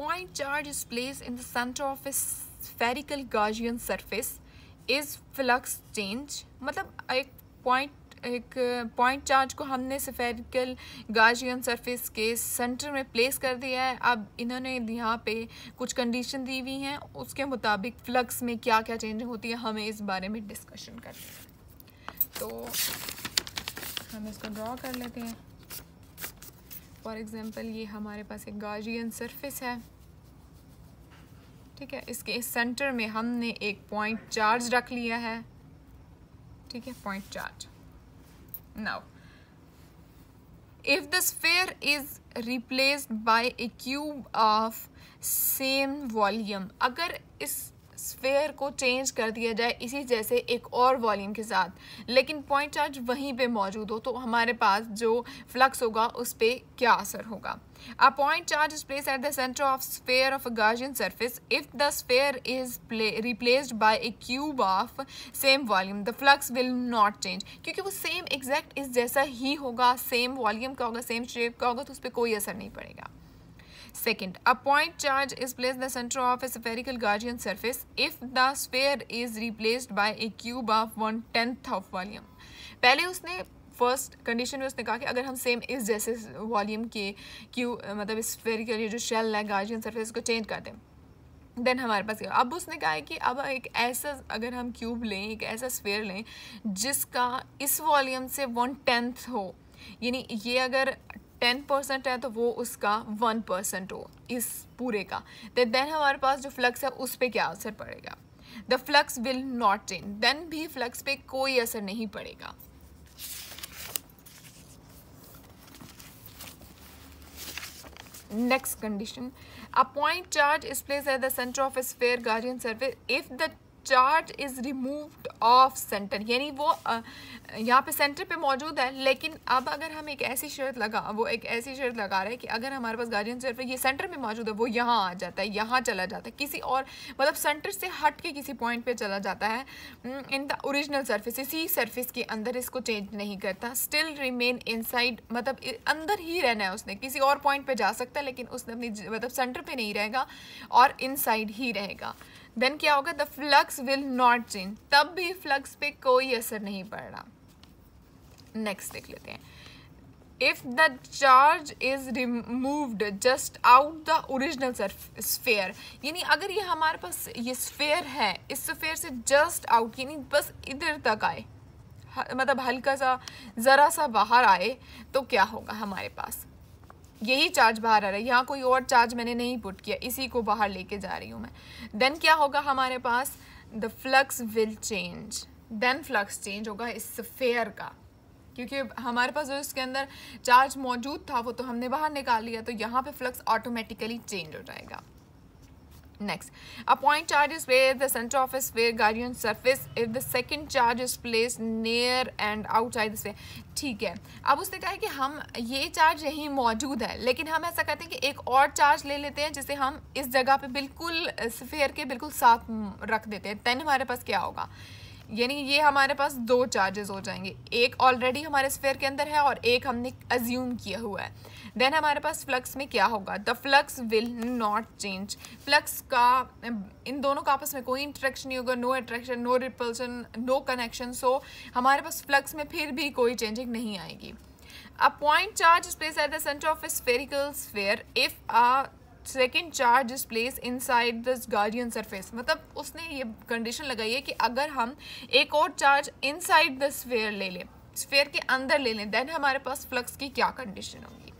point charge is placed in the center of a spherical Gaussian surface is flux change. मतलब एक point, एक point charge को हमने spherical Gaussian surface के centre में place कर दिया है। अब इन्होंने यहाँ पे कुछ कंडीशन दी हुई हैं। उसके मुताबिक फ्लक्स में क्या क्या चेंज होती है, हमें इस बारे में डिस्कशन करते हैं। तो हम इसको ड्रॉ कर लेते हैं। फॉर एग्ज़ाम्पल ये हमारे पास एक गार्जियन सरफेस है। ठीक है, इसके इस सेंटर में हमने एक पॉइंट चार्ज रख लिया है। ठीक है point charge now, if the sphere is replaced by a cube of same volume, अगर इस स्फेयर को चेंज कर दिया जाए इसी जैसे एक और वॉल्यूम के साथ। लेकिन पॉइंट चार्ज वहीं पे मौजूद हो तो हमारे पास जो फ्लक्स होगा, उस पर क्या असर होगा? A point charge is place at the centre of sphere of a Gaussian surface if the sphere is replaced by a cube of same volume the flux will not change क्योंकि वो same exact इस जैसा ही होगा same volume का होगा same shape का होगा तो उस पर कोई असर नहीं पड़ेगा। Second, a point charge is placed in the center of a spherical Gaussian surface if the sphere is replaced by a cube of one tenth of volume. पहले उसने फ़र्स्ट कंडीशन में उसने कहा कि अगर हम सेम इस जैसे वॉल्यूम के क्यू मतलब स्फेरिकल जो शेल है गार्जियन सरफेस को चेंज कर दें देन हमारे पास क्या अब उसने कहा है कि अब एक ऐसा अगर हम क्यूब लें एक ऐसा स्फेयर लें जिसका इस वॉल्यूम से वन टेंथ हो यानी ये अगर टेन परसेंट है तो वो उसका वन परसेंट हो, इस पूरे का। तो देन हमारे पास जो फ्लक्स है, उस पर क्या असर पड़ेगा? The flux will not change then भी फ्लक्स पे कोई असर नहीं पड़ेगा। Next condition. A point charge is placed at the center of a sphere Gaussian surface. If charge is removed off centre, यानी वो यहाँ पे सेंटर पे मौजूद है, लेकिन अब अगर हम एक ऐसी शर्त लगा, वो एक ऐसी शर्त लगा रहे हैं कि अगर हमारे पास गार्जियन सर्फ ये सेंटर में मौजूद है, वो यहाँ आ जाता है, यहाँ चला जाता है, किसी और मतलब सेंटर से हट के किसी पॉइंट पे चला जाता है इन द ओरिजिनल सर्फिस इसी सर्फिस के अंदर इसको चेंज नहीं करता स्टिल रिमेन इनसाइड मतलब अंदर ही रहना है उसने, किसी और पॉइंट पर जा सकता है, लेकिन उसने अपनी मतलब सेंटर पर नहीं रहेगा, और इनसाइड ही रहेगा। देन क्या होगा? The flux will not change तब भी फ्लक्स पे कोई असर नहीं पड़ रहा। नेक्स्ट देख लेते हैं। If the charge is removed just out the original sphere यानी अगर ये हमारे पास ये स्फेयर है, इस स्फेयर से जस्ट आउट यानी बस इधर तक आए मतलब हल्का सा, ज़रा सा बाहर आए तो क्या होगा हमारे पास? यही चार्ज बाहर आ रहा है। यहाँ कोई और चार्ज मैंने नहीं पुट किया। इसी को बाहर लेके जा रही हूँ मैं। देन क्या होगा हमारे पास? The flux will change then flux change होगा इस फेयर का। क्योंकि हमारे पास जो इसके अंदर चार्ज मौजूद था, वो तो हमने बाहर निकाल लिया तो यहाँ पे फ्लक्स ऑटोमेटिकली चेंज हो जाएगा। Next, a point charge is where the center of a sphere guardian surface if the second charge is placed near and outside the sphere. ठीक है अब उसने कहा है कि हम ये चार्ज यहीं मौजूद है लेकिन हम ऐसा करते हैं कि एक और चार्ज ले लेते हैं जिसे हम इस जगह पे बिल्कुल स्फेयर के बिल्कुल साथ रख देते हैं दैन हमारे पास क्या होगा यानी ये हमारे पास दो चार्जेस हो जाएँगे। एक ऑलरेडी हमारे स्फेयर के अंदर है और एक हमने अज्यूम किया हुआ है। देन हमारे पास फ्लक्स में क्या होगा? The flux will not change flux का, इन दोनों का आपस में कोई इंट्रैक्शन नहीं होगा no attraction no repulsion no connection so हमारे पास फ्लक्स में फिर भी कोई चेंजिंग नहीं आएगी। A point charge is placed at the center of a spherical sphere. If second charge is place inside this Gaussian surface मतलब उसने ये कंडीशन लगाई है कि अगर हम एक और charge inside the sphere ले लें स्फेयर के अंदर ले लें देन हमारे पास फ्लक्स की क्या कंडीशन होगी?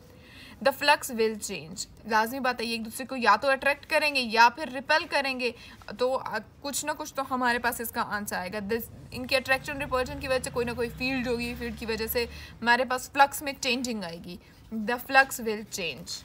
द फ्लक्स विल चेंज लाजमी बात है, ये एक दूसरे को या तो अट्रैक्ट करेंगे या फिर रिपेल करेंगे। तो कुछ ना कुछ तो हमारे पास इसका आंसर आएगा। दिस इनके अट्रैक्शन रिपल्शन की वजह से कोई ना कोई फ़ील्ड होगी फ़ील्ड की वजह से हमारे पास फ्लक्स में चेंजिंग आएगी। The flux will change